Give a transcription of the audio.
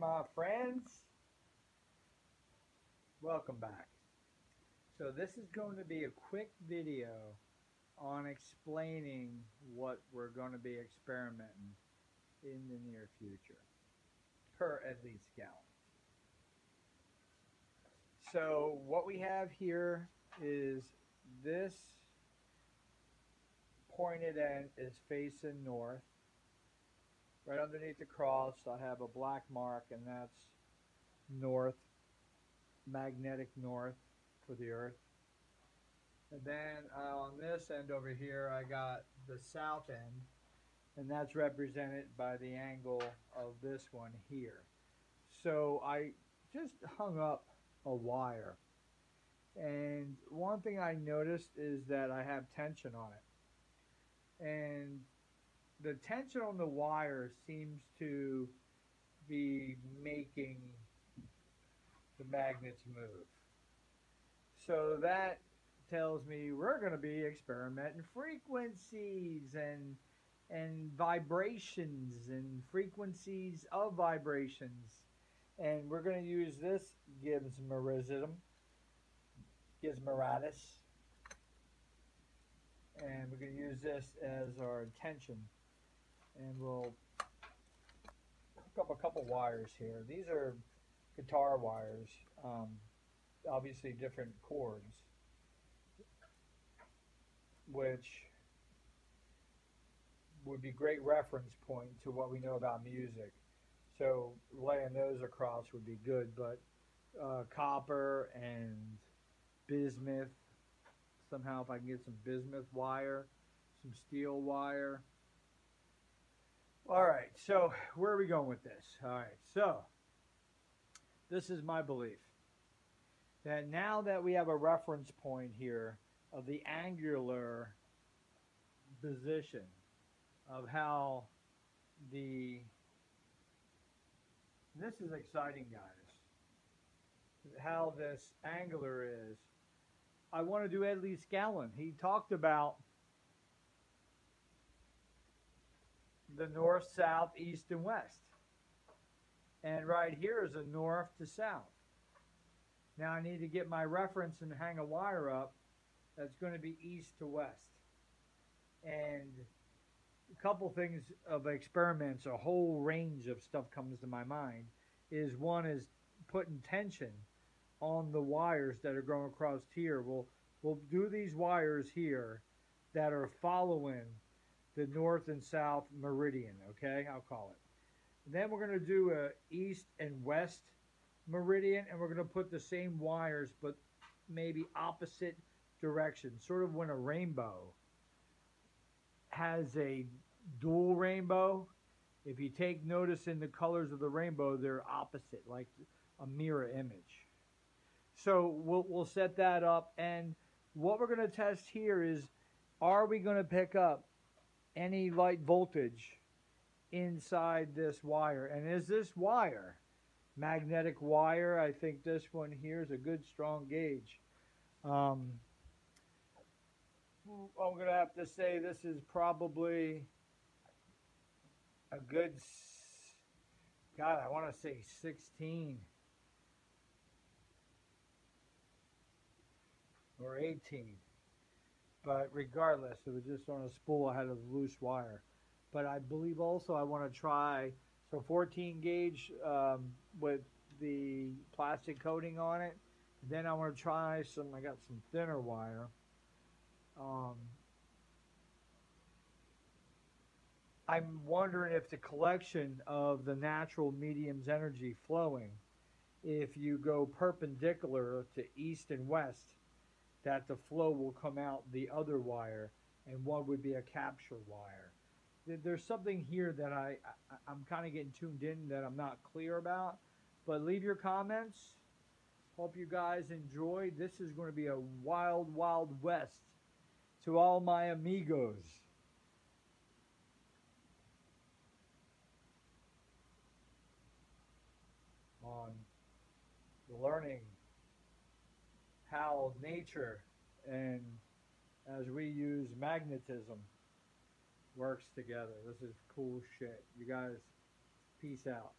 my friends. Welcome back. So this is going to be a quick video on explaining what we're going to be experimenting in the near future per Ed Lee gallon. So what we have here is this pointed end is facing north. Right underneath the cross I have a black mark and that's north, magnetic north for the earth. And then uh, on this end over here I got the south end and that's represented by the angle of this one here. So I just hung up a wire and one thing I noticed is that I have tension on it and the tension on the wire seems to be making the magnets move so that tells me we're going to be experimenting frequencies and and vibrations and frequencies of vibrations. And we're going to use this gizmerism, gizmeratus. And we're going to use this as our intention. And we'll hook up a couple wires here. These are guitar wires, um, obviously different chords, which would be great reference point to what we know about music. So laying those across would be good, but uh, copper and bismuth, somehow if I can get some bismuth wire, some steel wire. All right, so where are we going with this? All right, so this is my belief that now that we have a reference point here of the angular position of how the this is exciting guys how this angular is I want to do Ed Leedskalnin he talked about the north south east and west and right here is a north to south now I need to get my reference and hang a wire up that's going to be east to west and a couple things of experiments, a whole range of stuff comes to my mind. Is one is putting tension on the wires that are going across here. We'll we'll do these wires here that are following the north and south meridian. Okay, I'll call it. And then we're going to do a east and west meridian, and we're going to put the same wires, but maybe opposite directions, sort of when a rainbow has a dual rainbow. If you take notice in the colors of the rainbow, they're opposite, like a mirror image. So we'll, we'll set that up. And what we're going to test here is, are we going to pick up any light voltage inside this wire? And is this wire magnetic wire? I think this one here is a good strong gauge. Um, I'm going to have to say this is probably a good, God, I want to say 16 or 18. But regardless, it was just on a spool. I had a loose wire. But I believe also I want to try, so 14 gauge um, with the plastic coating on it. Then I want to try some, I got some thinner wire. Um, I'm wondering if the collection of the natural medium's energy flowing, if you go perpendicular to east and west, that the flow will come out the other wire and one would be a capture wire. There's something here that I, I am kind of getting tuned in that I'm not clear about, but leave your comments. Hope you guys enjoy. This is going to be a wild, wild west to all my amigos. On the learning how nature and as we use magnetism works together. This is cool shit. You guys, peace out.